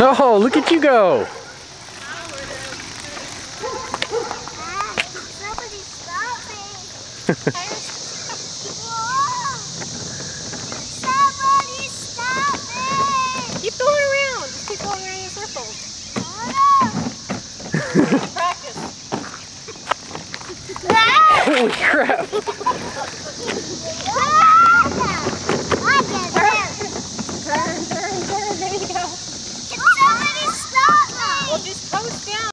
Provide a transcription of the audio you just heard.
Oh, look at you go. Somebody stop me. Whoa. Somebody stop me. Keep going around. Just keep going around in circles. Practice. Holy crap. down.